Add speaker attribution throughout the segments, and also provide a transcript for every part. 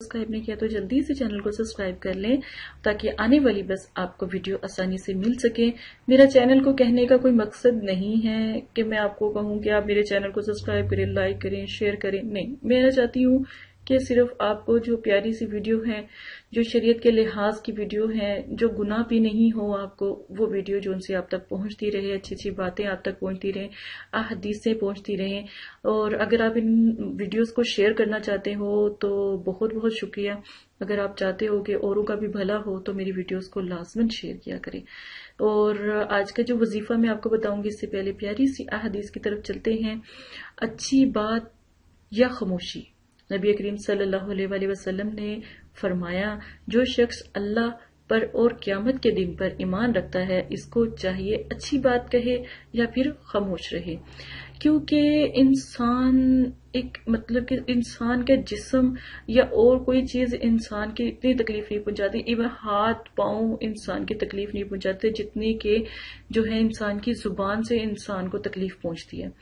Speaker 1: Subscribe नहीं किया तो जल्दी से चैनल को सब्सक्राइब कर लें, ताकि आने वाली बस आपको वीडियो आसानी से मिल सके। मेरा चैनल को कहने का कोई मकसद नहीं है कि मैं आपको कहूँ कि आप मेरे चैनल को सब्सक्राइब करें लाइक करें शेयर करें। नहीं, मैं चाहती हूँ कि सिर्फ़ आपको जो प्यारी सी वीडियो है, जो शरीयत के लिहाज की वीडियो है, जो गुनाह भी नहीं हो आपको, वो वीडियो जो उनसे आप तक पहुँचती रहे अच्छी अच्छी बातें आप तक पहुँचती रहे अहदीसें पहुँचती रहे। और अगर आप इन वीडियोस को शेयर करना चाहते हो तो बहुत बहुत शुक्रिया। अगर आप चाहते हो कि औरों का भी भला हो तो मेरी वीडियोस को लाजमन शेयर किया करें। और आज का जो वजीफा मैं आपको बताऊँगी, इससे पहले प्यारी सी अहदीस की तरफ़ चलते हैं। अच्छी बात या खामोशी? नबी करीम वसल्लम ने फरमाया, जो शख्स अल्लाह पर और क्यामत के दिन पर ईमान रखता है, इसको चाहिए अच्छी बात कहे या फिर खामोश रहे। क्योंकि इंसान एक मतलब कि इंसान के जिस्म या और कोई चीज़ इंसान की इतनी तकलीफ़ नहीं पहुंचाती इवन हाथ, पाँव इंसान की तकलीफ़ नहीं पहुंचाते, जितनी के जो है इंसान की ज़ुबान से इंसान को तकलीफ़ पहुँचती है।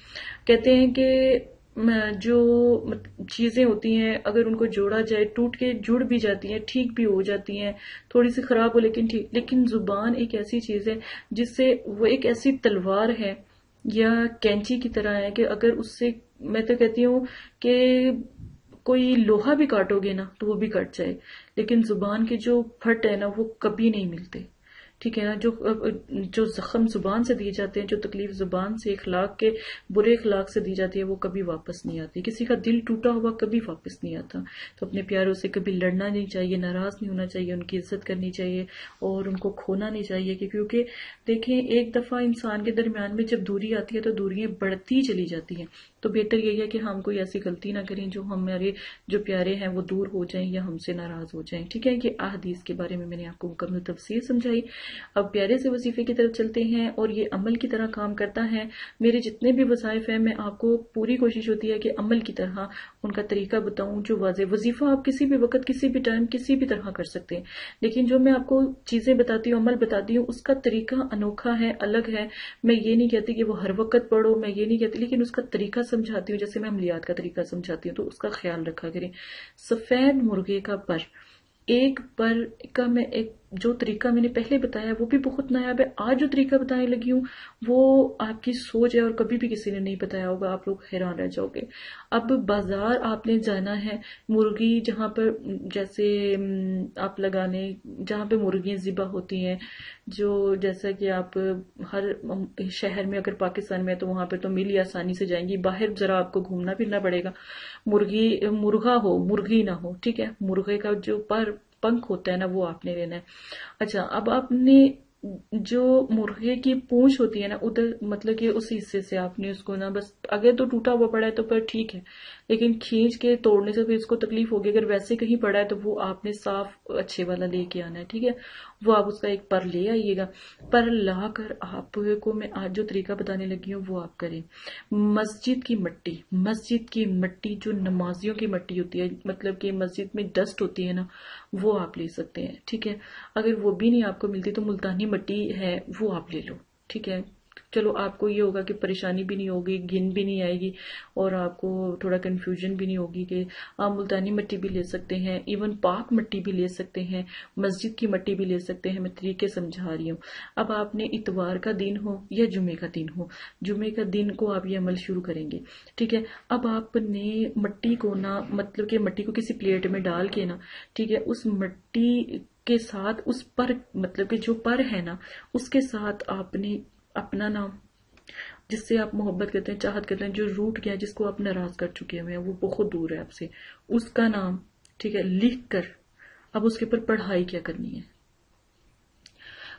Speaker 1: कहते हैं कि जो चीज़ें होती हैं, अगर उनको जोड़ा जाए, टूट के जुड़ भी जाती हैं, ठीक भी हो जाती हैं, थोड़ी सी खराब हो लेकिन ठीक, लेकिन ज़ुबान एक ऐसी चीज़ है, जिससे वो एक ऐसी तलवार है, या कैंची की तरह है कि अगर उससे, मैं तो कहती हूँ कि कोई लोहा भी काटोगे ना तो वो भी कट जाए, लेकिन ज़ुबान के जो फट है ना, वो कभी नहीं मिलते। ठीक है ना, जो जो जख्म ज़ुबान से दिए जाते हैं, जो तकलीफ़ ज़ुबान से, इखलाक के, बुरे इखलाक से दी जाती है, वो कभी वापस नहीं आती। किसी का दिल टूटा हुआ कभी वापस नहीं आता। तो अपने प्यारों से कभी लड़ना नहीं चाहिए, नाराज़ नहीं होना चाहिए, उनकी इज़्ज़त करनी चाहिए और उनको खोना नहीं चाहिए क्योंकि देखें, एक दफ़ा इंसान के दरमियान में जब दूरी आती है तो दूरियाँ बढ़ती चली जाती हैं। तो बेहतर यही है कि हम कोई ऐसी गलती ना करें जो हमारे जो प्यारे हैं वो दूर हो जाएँ या हमसे नाराज़ हो जाएँ। ठीक है? कि आहदीस के बारे में मैंने आपको मुकम्मल तफसीर समझाई। अब प्यारे से वजीफे की तरफ़ चलते हैं और ये अमल की तरह काम करता है। मेरे जितने भी वसाइफ हैं, मैं आपको पूरी कोशिश होती है कि अमल की तरह उनका तरीका बताऊँ जो वाज वजीफा आप किसी भी वक्त, किसी भी टाइम किसी भी तरह कर सकते हैं। लेकिन जो मैं आपको चीज़ें बताती हूँ, अमल बताती हूँ, उसका तरीका अनोखा है, अलग है। मैं ये नहीं कहती कि वो हर वक्त पढ़ो, मैं ये नहीं कहती, लेकिन उसका तरीका समझाती हूँ, जैसे मैं अमलियात का तरीका समझाती हूँ तो उसका ख्याल रखा करें। सफ़ेद मुर्गे का पर, एक पर का मैं एक जो तरीका मैंने पहले बताया, वो भी बहुत नायाब है। आज जो तरीका बताने लगी हूँ, वो आपकी सोच है और कभी भी किसी ने नहीं बताया होगा। आप लोग हैरान रह जाओगे। अब बाज़ार आपने जाना है, मुर्गी जहाँ पर, जैसे आप लगाने, जहाँ पे मुर्गियाँ जिबा होती हैं, जो जैसा कि आप हर शहर में अगर पाकिस्तान में है तो वहाँ पर तो मिल आसानी से जाएँगी। बाहर जरा आपको घूमना फिरना पड़ेगा। मुर्गी, मुर्गा हो, मुर्गी ना हो, ठीक है? मुर्गे का जो पर पंख होता है ना वो आपने लेना है। अच्छा अब आपने जो मुर्गे की पूंछ होती है ना, उधर मतलब कि उस हिस्से से आपने उसको ना, बस अगर तो टूटा हुआ पड़ा है तो पर ठीक है, लेकिन खींच के तोड़ने से फिर इसको तकलीफ़ होगी। अगर वैसे कहीं पड़ा है तो वो आपने साफ़ अच्छे वाला लेके आना है, ठीक है? वो आप उसका एक पर ले आइएगा। पर ला कर आपको मैं आज जो तरीका बताने लगी हूँ, वो आप करें। मस्जिद की मिट्टी, मस्जिद की मिट्टी जो नमाजियों की मट्टी होती है मतलब कि मस्जिद में डस्ट होती है ना, वो आप ले सकते हैं, ठीक है? अगर वो भी नहीं आपको मिलती तो मुल्तानी मिट्टी है वो आप ले लो ठीक है? चलो आपको ये होगा कि परेशानी भी नहीं होगी गिन भी नहीं आएगी और आपको थोड़ा कंफ्यूजन भी नहीं होगी कि आप मुल्तानी मिट्टी भी ले सकते हैं इवन पाक मिट्टी भी ले सकते हैं, मस्जिद की मिट्टी भी ले सकते हैं, मैं तरीके समझा रही हूँ। अब आपने इतवार का दिन हो या जुमे का दिन हो, जुमे का दिन को आप ये अमल शुरू करेंगे, ठीक है? अब आपने मट्टी को ना मतलब कि मट्टी को किसी प्लेट में डाल के ना, ठीक है, उस मट्टी के साथ उस पर मतलब कि जो पर है ना, उसके साथ आपने अपना नाम, जिससे आप मोहब्बत करते हैं, चाहत करते हैं, जो रूट गया, जिसको आप नाराज़ कर चुके हुए हैं, वो बहुत दूर है आपसे। उसका नाम, ठीक है लिख कर अब उसके ऊपर पढ़ाई क्या करनी है?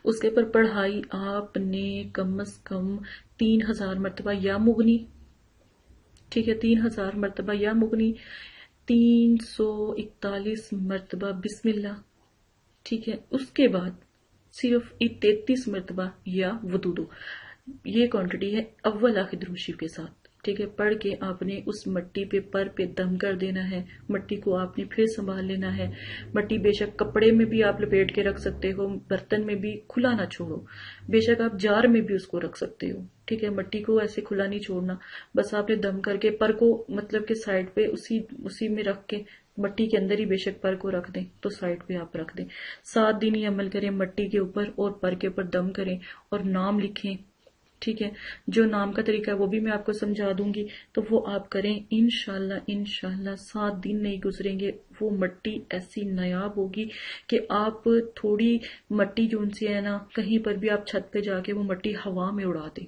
Speaker 1: उसके ऊपर पढ़ाई आपने कम अज कम तीन हज़ार मरतबा या मुगनी, ठीक है, तीन हज़ार मरतबा या मुगनी, तीन सौ इकतालीस मरतबा बिस्मिल्लाह, ठीक है। उसके बाद सिर्फ़ तैतीस मरतबा या वदू दो ये क्वांटिटी है अव्वल आखिर द्रुशीफ के साथ। ठीक है, पढ़ के आपने उस मट्टी पे पर पे दम कर देना है, मट्टी को आपने फिर संभाल लेना है। मट्टी बेशक कपड़े में भी आप लपेट के रख सकते हो, बर्तन में भी खुला ना छोड़ो। बेशक आप जार में भी उसको रख सकते हो। ठीक है, मट्टी को ऐसे खुला नहीं छोड़ना। बस आपने दम करके पर को मतलब के साइड पे उसी उसी में रख के मट्टी के अंदर ही बेशक पर को रख दें तो साइड पे आप रख दें। सात दिन ही अमल करें मट्टी के ऊपर और पर के ऊपर दम करें और नाम लिखें, ठीक है? जो नाम का तरीका है वो भी मैं आपको समझा दूँगी। तो वो आप करें इनशाला इनशाला सात दिन नहीं गुजरेंगे, वो मट्टी ऐसी नायाब होगी कि आप थोड़ी मट्टी जो उनसे है ना, कहीं पर भी आप छत पे जाके वो मट्टी हवा में उड़ा दें।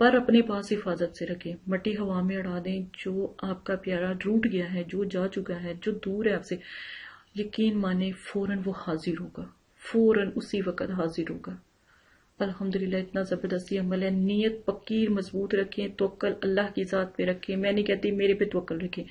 Speaker 1: पर अपने पास हिफाजत से रखें। मट्टी हवा में अड़ा दें, जो आपका प्यारा रूट गया है, जो जा चुका है, जो दूर है आपसे। यकीन माने, फ़ौरन वो हाजिर होगा। फ़ौरन उसी वक्त हाजिर होगा। अल्हम्दुलिल्लाह, इतना ज़बरदस्ती अमल है। नीयत पक्की मज़बूत रखें तोक्ल अल्लाह की ज़ात पे रखें। मैं नहीं कहती मेरे पे तोक्ल रखें।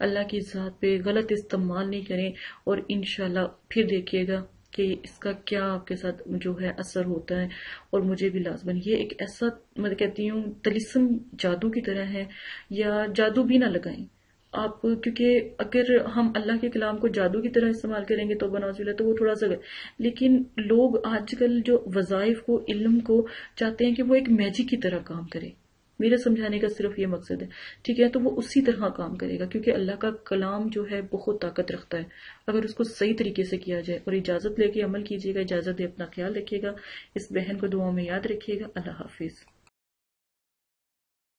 Speaker 1: अल्लाह की ज़ात पे गलत इस्तेमाल नहीं करें। और इनशाला फिर देखिएगा कि इसका क्या आपके साथ जो है असर होता है और मुझे भी लाजमन। ये एक ऐसा, मैं कहती हूँ तलिसम जादू की तरह है या जादू भी ना लगाएँ। आप, क्योंकि अगर हम अल्लाह के कलाम को जादू की तरह इस्तेमाल करेंगे तो बनाजिल्ला तो वो थोड़ा सा लेकिन लोग आजकल जो वज़ाइफ को, इल्म को चाहते हैं कि वो एक मैजिक की तरह काम करे। मेरे समझाने का सिर्फ़ ये मकसद है। ठीक है तो वो उसी तरह काम करेगा, क्योंकि अल्लाह का कलाम जो है बहुत ताकत रखता है। अगर उसको सही तरीके से किया जाए और इजाज़त लेके अमल कीजिएगा, इजाज़त दे अपना ख्याल रखिएगा। इस बहन को दुआ में याद रखिएगा। अल्लाह हाफिज़।